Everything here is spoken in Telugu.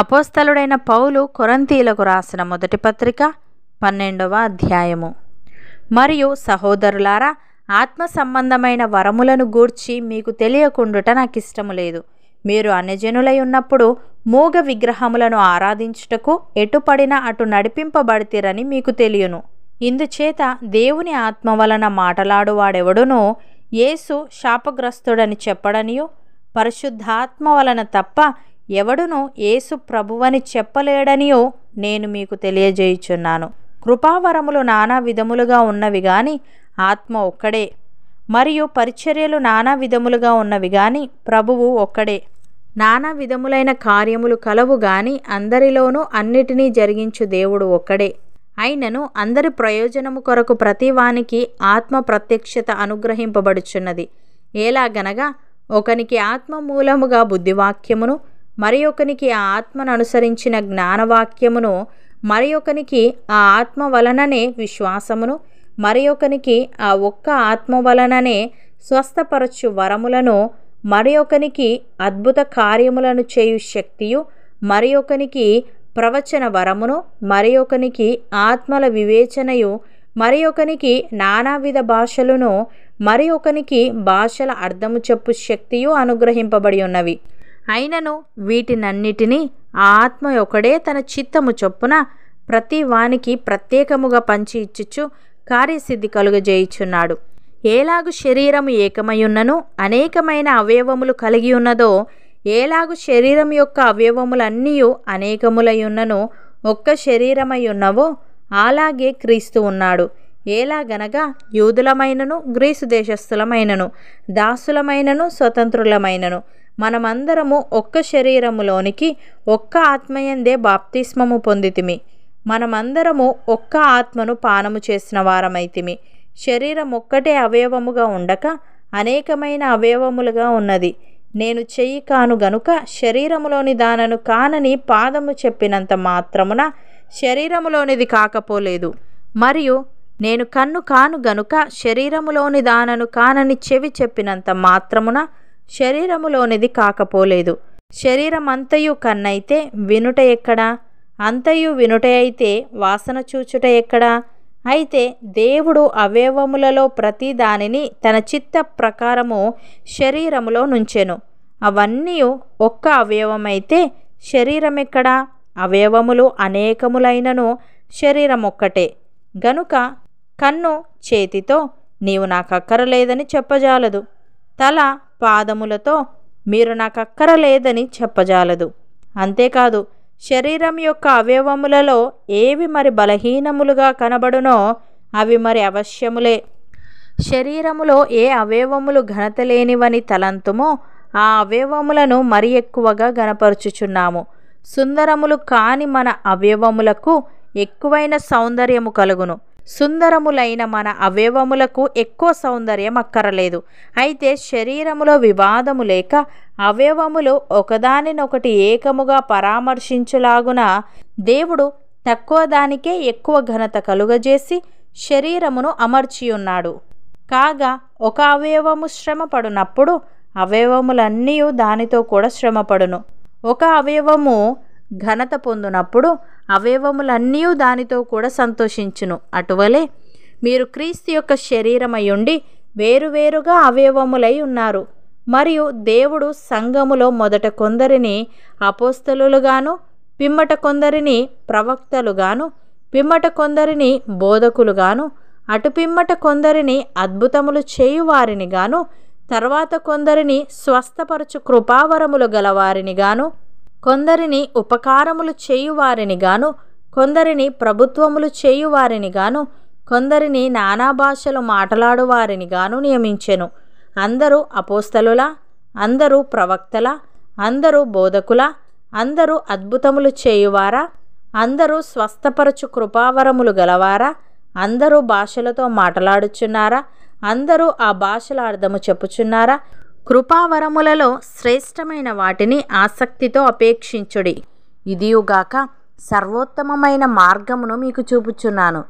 అపోస్తలుడైన పౌలు కొరంతీలకు రాసిన మొదటి పత్రిక పన్నెండవ అధ్యాయము. మరియు సహోదరులారా ఆత్మ సంబంధమైన వరములను గూర్చి మీకు తెలియకుండుట నాకు ఇష్టము లేదు. మీరు అన్యజనులై ఉన్నప్పుడు మూగ విగ్రహములను ఆరాధించుటకు ఎటుపడినా అటు నడిపింపబడితీరని మీకు తెలియను. ఇందుచేత దేవుని ఆత్మ వలన మాటలాడువాడెవడునో యేసు శాపగ్రస్తుడని చెప్పడనియో పరిశుద్ధాత్మ వలన తప్ప ఎవడును యేసు ప్రభువని చెప్పలేడనియో నేను మీకు తెలియజేయుచున్నాను. కృపావరములు నానా విధములుగా ఉన్నవి గాని ఆత్మ ఒక్కడే. మరియు పరిచర్యలు నానా విధములుగా ఉన్నవి గాని ప్రభువు ఒక్కడే. నానా విధములైన కార్యములు కలవు గాని అందరిలోనూ అన్నిటినీ జరిగించు దేవుడు ఒక్కడే. అయినను అందరి ప్రయోజనము కొరకు ప్రతివానికి ఆత్మ ప్రత్యక్షత అనుగ్రహింపబడుచున్నది. ఎలాగనగా ఒకనికి ఆత్మ మూలముగా బుద్ధివాక్యమును మరి ఒకనికి ఆ ఆత్మను అనుసరించిన జ్ఞానవాక్యమును మరి ఒకనికి ఆ ఆత్మ వలననే విశ్వాసమును మరి ఒకనికి ఆ ఒక్క ఆత్మ వలననే స్వస్థపరచు వరములను మరి ఒకనికి అద్భుత కార్యములను చేయు శక్తియు మరి ఒకనికి ప్రవచన వరమును మరి ఒకనికి ఆత్మల వివేచనయు మరి ఒకనికి నానావిధ భాషలను మరి ఒకనికి భాషల అర్థము చెప్పు శక్తియు అనుగ్రహింపబడి ఉన్నవి. అయినను వీటినన్నిటినీ ఆ ఆత్మ ఒకడే తన చిత్తము చొప్పున ప్రతి వానికి ప్రత్యేకముగా పంచి ఇచ్చుచు కార్యసిద్ధి కలుగజేయుచున్నాడు. ఏలాగు శరీరము ఏకమయున్నను అనేకమైన అవయవములు కలిగి ఉన్నదో ఏలాగు శరీరం యొక్క అవయవములన్నీ అనేకములయున్నను ఒక్క శరీరమై ఉన్నవో అలాగే క్రీస్తు ఉన్నాడు. ఏలాగనగా యూదులమైనను గ్రీసు దేశస్థులమైనను దాసులమైనను స్వతంత్రులమైనను మనమందరము ఒక్క శరీరములోనికి ఒక్క ఆత్మయందే బాప్తిస్మము పొందితిమి. మనమందరము ఒక్క ఆత్మను పానము చేసిన వారమైతిమి. శరీరం ఒక్కటే అవయవముగా ఉండక అనేకమైన అవయవములుగా ఉన్నది. నేను చెయ్యి కాను గనుక శరీరములోని దానను కానని పాదము చెప్పినంత మాత్రమున శరీరములోనిది కాకపోలేదు. మరియు నేను కన్ను కాను గనుక శరీరములోని దానను కానని చెవి చెప్పినంత మాత్రమున శరీరములోనిది కాకపోలేదు. శరీరమంతయు కన్నైతే వినుట ఎక్కడా? అంతయు వినుట అయితే వాసన చూచుట ఎక్కడా? అయితే దేవుడు అవయవములలో ప్రతి దానిని తన చిత్త ప్రకారము శరీరములో నుంచెను. అవన్నీ ఒక్క అవయవమైతే శరీరమెక్కడా? అవయవములు అనేకములైనను శరీరం ఒక్కటే గనుక కన్ను చేతితో నీవు నాకు అక్కరలేదని చెప్పజాలదు. తల పాదములతో మీరు నాకు అక్కరలేదని చెప్పజాలదు. అంతేకాదు శరీరం యొక్క అవయవములలో ఏవి మరి బలహీనములుగా కనబడునో అవి మరి అవశ్యములే. శరీరములో ఏ అవయవములు ఘనత లేనివని తలంతుమో ఆ అవయవములను మరి ఎక్కువగా గనపరుచుచున్నాము సుందరములు కాని మన అవయవములకు ఎక్కువైన సౌందర్యము కలుగును. సుందరములైన మన అవయవములకు ఎక్కువ సౌందర్యం అక్కరలేదు. అయితే శరీరములో వివాదము లేక అవయవములు ఒకదానినొకటి ఏకముగా పరామర్శించులాగున దేవుడు తక్కువ దానికే ఎక్కువ ఘనత కలుగజేసి శరీరమును అమర్చియున్నాడు. కాగా ఒక అవయవము శ్రమపడునప్పుడు అవయవములన్నీ దానితో కూడా శ్రమపడును ఒక అవయవము ఘనత పొందినప్పుడు అవయవములన్నీ దానితో కూడా సంతోషించును. అటువలే మీరు క్రీస్తు యొక్క శరీరమయుండి వేరువేరుగా అవయవములై ఉన్నారు. మరియు దేవుడు సంఘములో మొదట కొందరిని అపోస్తలుగాను పిమ్మట కొందరిని ప్రవక్తలుగాను పిమ్మట కొందరిని బోధకులుగాను అటు పిమ్మట కొందరిని అద్భుతములు చేయువారిని గాను తర్వాత కొందరిని స్వస్థపరచు కృపావరములు గలవారిని గాను కొందరిని ఉపకారములు చేయువారిని గాను కొందరిని ప్రభుత్వములు చేయువారిని గాను కొందరిని నానా భాషలు మాట్లాడువారిని గాను నియమించెను. అందరూ అపోస్తలుల అందరూ ప్రవక్తల అందరూ బోధకుల అందరూ అద్భుతములు చేయువారా అందరూ స్వస్థపరచు కృపావరములు గలవారా అందరూ భాషలతో మాట్లాడుచున్నారా అందరూ ఆ భాషల అర్థము చెప్పుచున్నారా కృపావరములలో శ్రేష్టమైన వాటిని ఆసక్తితో అపేక్షించుడి. ఇదియుగాక సర్వోత్తమమైన మార్గమును మీకు చూపుచున్నాను.